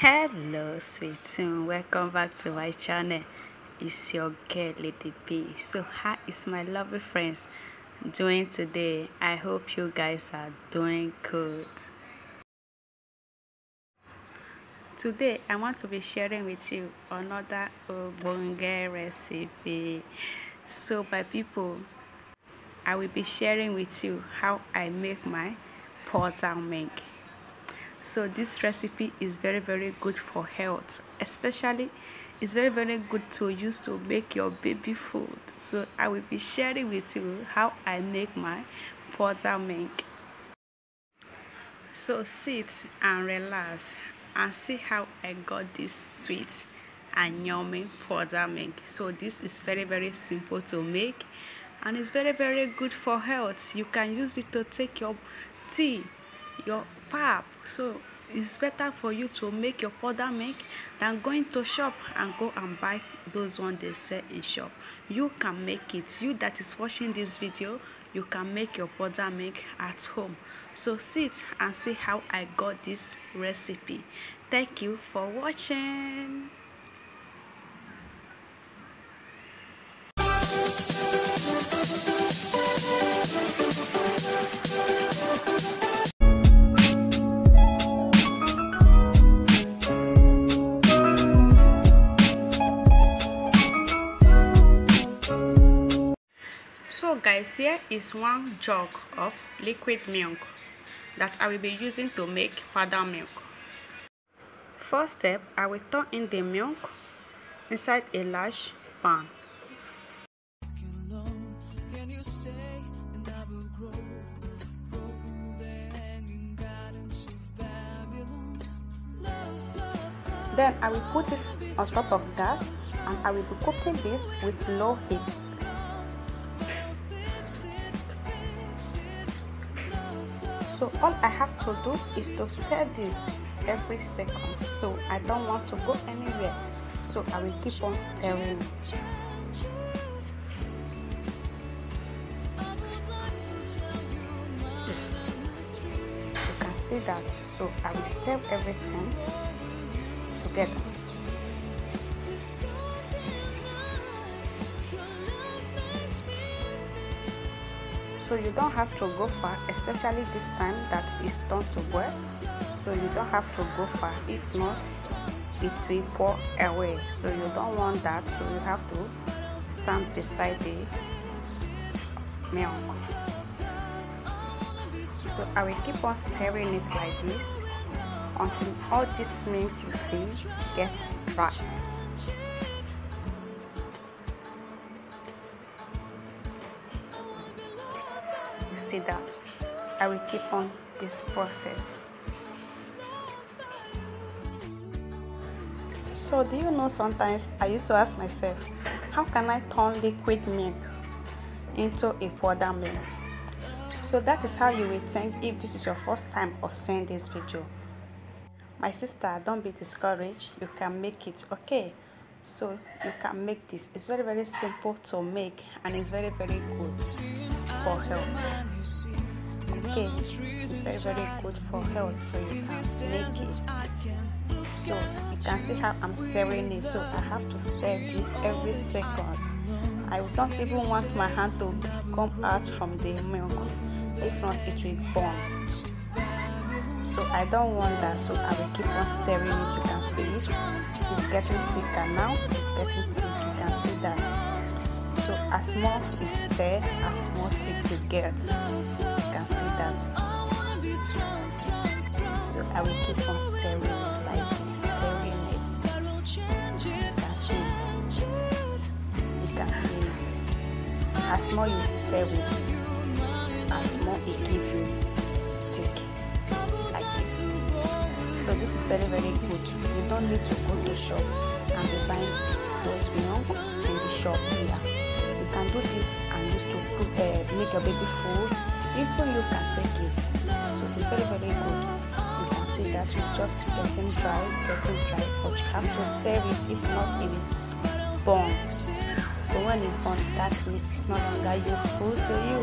hello sweet soon welcome back to my channel. It's your girl lady b. So how is my lovely friends doing today. I hope you guys are doing good. Today i want to be sharing with you another obonge recipe. So my people i will be sharing with you how i make my powder milk so this recipe is very very good for health. Especially it's very very good to use to make your baby food. So i will be sharing with you how i make my powder milk. So sit and relax and see how i got this sweet and yummy powder milk. So this is very very simple to make and it's very very good for health. You can use it to take your tea your pap. So it's better for you to make your powder milk than going to shop and go and buy those ones they sell in shop. You can make it. You that is watching this video you can make your powder milk at home. So sit and see how i got this recipe. Thank you for watching guys here is one jug of liquid milk that i will be using to make powder milk. First step i will turn in the milk inside a large pan. Then i will put it on top of gas and i will be cooking this with low heat all i have to do is to stir this every second so i don't want to go anywhere. So i will keep on stirring it. See that. So i will stir everything together so you don't have to go far especially this time that is done to boil. So you don't have to go far. If not it will pour away. So you don't want that. So you have to stand beside the milk. So i will keep on stirring it like this until all this milk you see gets right see that. I will keep on this process. So do you know sometimes i used to ask myself how can i turn liquid milk into a powder milk? So that is how you will think if this is your first time of seeing this video. My sister don't be discouraged. You can make it okay. So you can make this. It's very very simple to make and it's very very good for health okay it's very very good for health so you can make it. So you can see how i'm stirring it. So i have to stir this every second. I don't even want my hand to come out from the milk if not it will burn. So i don't want that. So i will keep on stirring it. You can see it. It's getting thicker now. It's getting thick. You can see that. So as more you stir as more thick you get can see that so i will keep on stirring like this stirring it you. Can see you can see it as more you stir it as more it give you thick so this is very very good. You don't need to go to shop and be buying those milk in the shop here. You can do this and use to uh, make your baby food even you can take it so it's very very good. You can see that it's just getting dry getting dry but you have to stir it if not it will burn. So when it burn that it's no longer useful to you.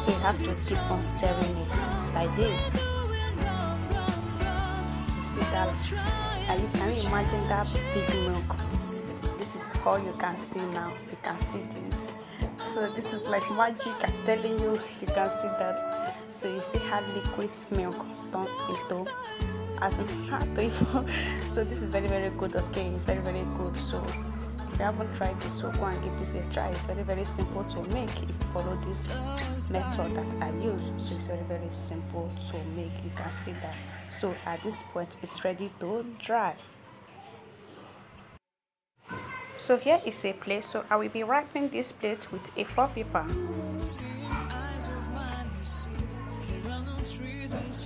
So you have to keep on stirring it like this. You see that? And you can imagine that big milk this is all you can see now. You can see this. So this is like magic. I'm telling you you can see that. So you see how liquid milk turn into as so this is very very good. Okay it's very very good. So if you haven't tried this so go and give this a try. It's very very simple to make if you follow this method that i use. So it's very very simple to make. You can see that. So at this point it's ready to dry so here is a plate so i will be wrapping this plate with a foil paper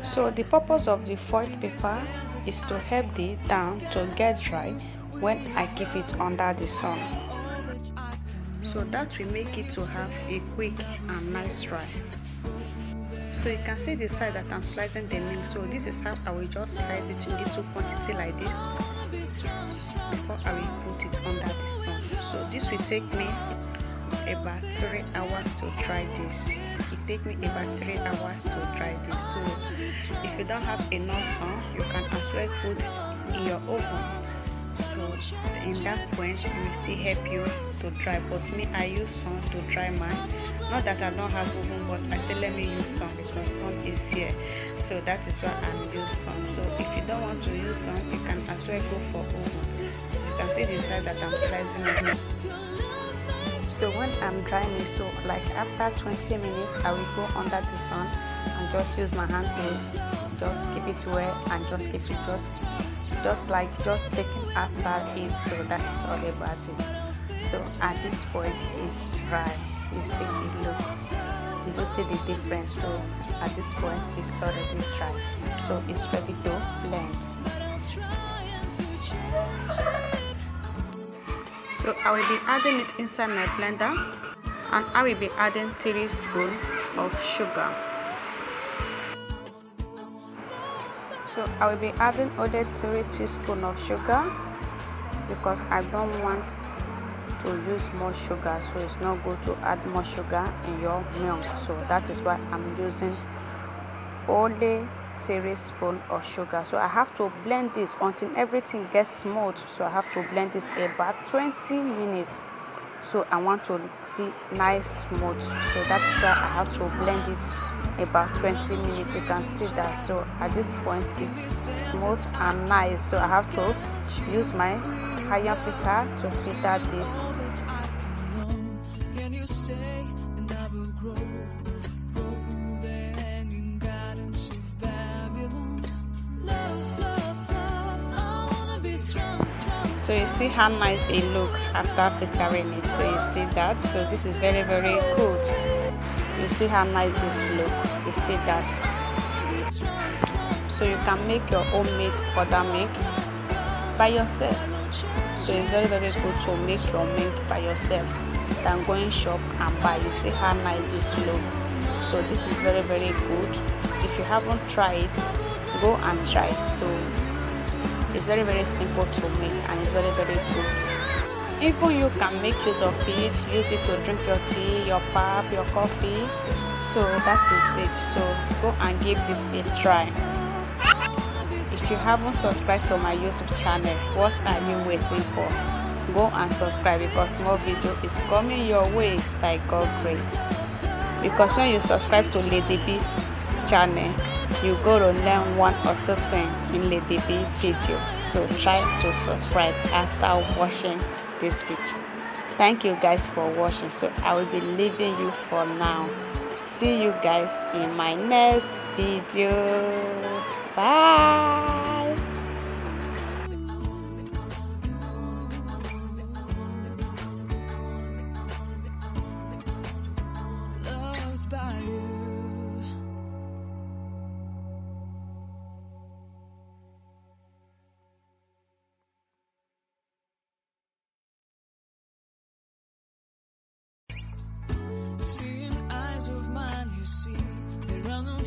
so the purpose of the foil paper is to help the down to get dry when I keep it under the sun. So that will make it to have a quick and nice dry. So you can see the side that I'm slicing the milk. So this is how I will just slice it in little quantity like this take me about three hours to dry this. It take me about three hours to dry this. So if you don't have enough sun, you can as well put it in your oven. So in that point it will still help you to dry but me i use sun to dry mine. Not that i don't have oven but i say let me use sun because sun is here. So that is why i'm use sun. So if you don't want to use sun you can as well go for oven. You can see the side that i'm slicing so when i'm drying it so like after 20 minutes i will go under the sun and just use my hand tools just keep it wet and just keep it just just like just taking after it so that is all about it. So at this point it's dry. You see the look. You do see the difference. So at this point it's already dry. So it's ready to blend so i will be adding it inside my blender and i will be adding three spoons of sugar. So i will be adding only three teaspoons of sugar because i don't want to use more sugar so it's not good to add more sugar in your milk. So that is why i'm using only three spoon of sugar. So i have to blend this until everything gets smooth. So i have to blend this about 20 minutes. So i want to see nice smooth. So that is why i have to blend it about 20 minutes. You can see that. So at this point it's smooth and nice. So i have to use my iron filter to filter this so you see how nice they look after filtering it. So you see that. So this is very very good you see how nice this look. You see that. So you can make your homemade powder milk by yourself. So it's very very good to make your milk by yourself than going shop and buy. You see how nice this look. So this is very very good. If you haven't tried go and try it so it's very very simple to make and it's very very good. Even you can make use of it. Use it to drink your tea your pap your coffee. So that is it. So go and give this a try. If you haven't subscribed to my youtube channel what are you waiting for? Go and subscribe because more video is coming your way by god grace. Because when you subscribe to lady b's channel you go to learn one or two things in the video. So try to subscribe after watching this video. Thank you guys for watching. So I will be leaving you for now. See you guys in my next video.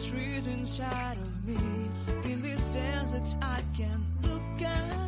trees inside of me. In this desert, I can look at.